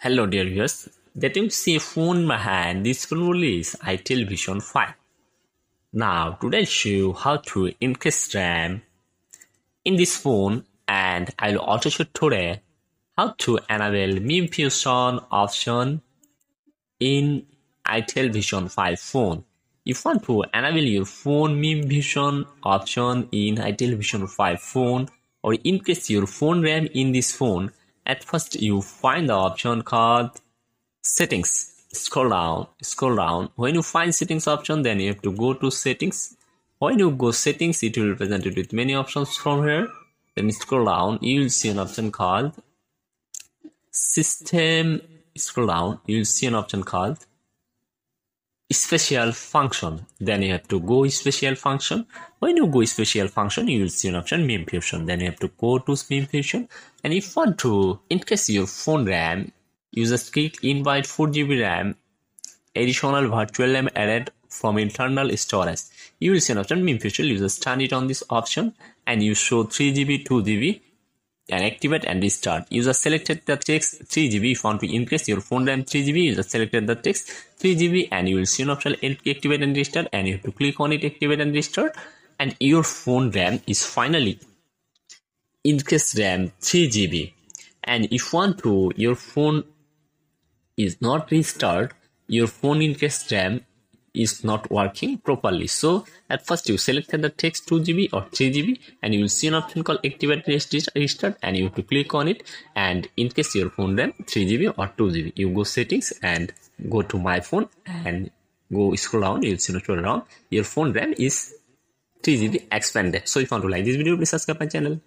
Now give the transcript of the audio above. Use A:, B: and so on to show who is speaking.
A: Hello dear viewers, that you see phone hand, this phone itel Vision 5. Now today I'll show you how to increase RAM in this phone and I'll also show today how to enable MemFusion option in itel Vision 5 phone. If you want to enable your phone MemFusion option in itel Vision 5 phone or increase your phone RAM in this phone, at first you find the option called settings. Scroll down scroll down. When you find settings option then you have to go to settings. When you go settings it will present you with many options from here. Then scroll down you will see an option called system. Scroll down you will see an option called special function. Then you have to go special function. When you go special function you will see an option MemFusion then you have to go to MemFusion and if you want to increase your phone ram you just click invite 4 gb ram additional virtual ram added from internal storage. You will see an option MemFusion you just turn it on this option and you show 3 gb 2 gb and activate and restart. Just selected the text 3GB. If you want to increase your phone RAM 3GB, you just selected the text 3GB and you will see an option activate and restart and you have to click on it activate and restart and your phone RAM is finally increased RAM 3GB. And if you want to your phone is not restart, your phone increased RAM is not working properly. So at first you selected the text 2GB or 3GB and you will see an option called activate restart and you have to click on it and in case your phone RAM 3GB or 2GB you go settings and go to my phone and go scroll down you'll see scroll down your phone RAM is 3GB expanded. So if you want to like this video please subscribe my channel.